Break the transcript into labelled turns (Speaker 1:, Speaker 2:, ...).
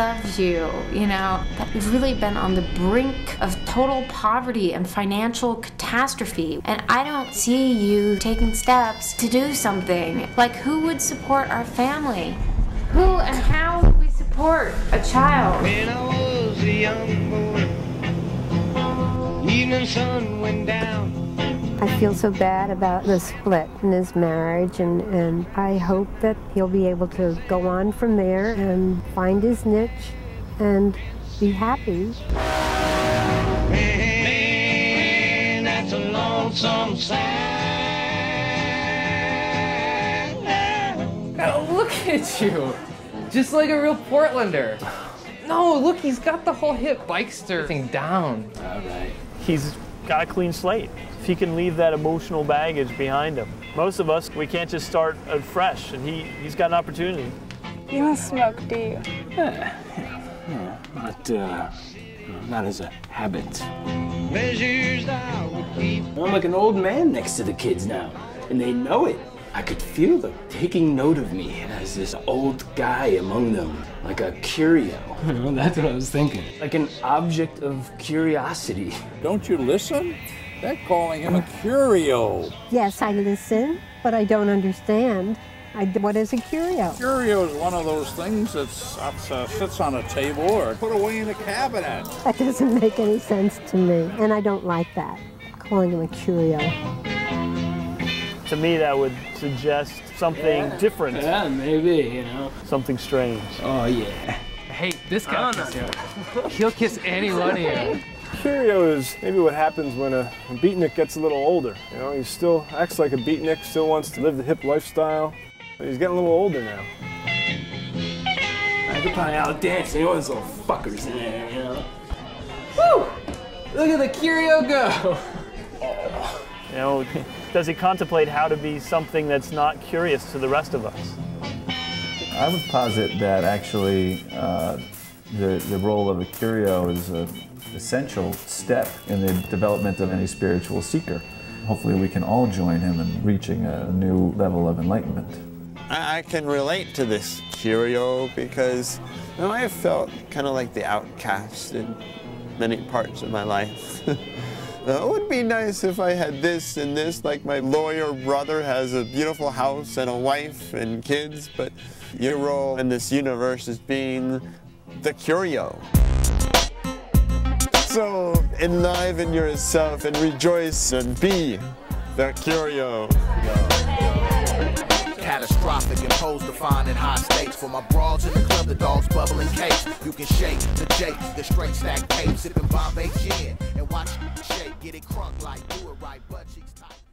Speaker 1: loves you, you know. We've really been on the brink of total poverty and financial catastrophe. And I don't see you taking steps to do something. Like, who would support our family? Who and how would we support a child?
Speaker 2: When I was a young boy, evening sun went down.
Speaker 3: I feel so bad about the split in his marriage, and, and I hope that he'll be able to go on from there and find his niche and be happy.
Speaker 2: Man, that's a lonesome sound.
Speaker 4: Oh, look at you. Just like a real Portlander. No, look, he's got the whole hip bikester thing down.
Speaker 5: All right.
Speaker 6: He's got a clean slate. If he can leave that emotional baggage behind him. Most of us, we can't just start fresh, and he, he's got an opportunity.
Speaker 7: You don't smoke, do you?
Speaker 5: Yeah, not, uh, not as a habit.
Speaker 2: Measures I would keep.
Speaker 5: I'm like an old man next to the kids now, and they know it. I could feel them taking note of me as this old guy among them, like a curio. well, that's what I was thinking. Like an object of curiosity.
Speaker 8: Don't you listen? They're calling him a curio.
Speaker 3: Yes, I listen, but I don't understand. I, what is a curio?
Speaker 8: Curio is one of those things that uh, sits on a table or put away in a cabinet.
Speaker 3: That doesn't make any sense to me, and I don't like that, calling him a curio.
Speaker 6: To me, that would suggest something
Speaker 5: Yeah.
Speaker 6: different,
Speaker 5: Yeah, maybe, you know.
Speaker 6: something strange.
Speaker 5: Oh, yeah.
Speaker 4: Hey, this guy kiss you. He'll kiss any one of you.
Speaker 9: Curio is maybe what happens when a, a beatnik gets a little older. You know, he still acts like a beatnik, still wants to live the hip lifestyle. But he's getting a little older now.
Speaker 5: I could probably out dance any of those little fuckers in there, you know.
Speaker 4: Woo! Look at the curio go.
Speaker 6: You know, does he contemplate how to be something that's not curious to the rest of us?
Speaker 10: I would posit that actually uh, the, the role of a curio is an essential step in the development of any spiritual seeker. Hopefully we can all join him in reaching a new level of enlightenment.
Speaker 11: I, I can relate to this curio because you know, I have felt kind of like the outcast in many parts of my life. Uh, it would be nice if I had this and this, like my lawyer brother has a beautiful house and a wife and kids, but your role in this universe is being the curio. So enliven yourself and rejoice and be the curio.
Speaker 12: Defined in high stakes. For my broads in the club, the dogs bubbling cakes. You can shake the Jake, the straight stack tape, sipping Bombay gin, and watch shake, get it crunk like do it right, butt cheeks tight.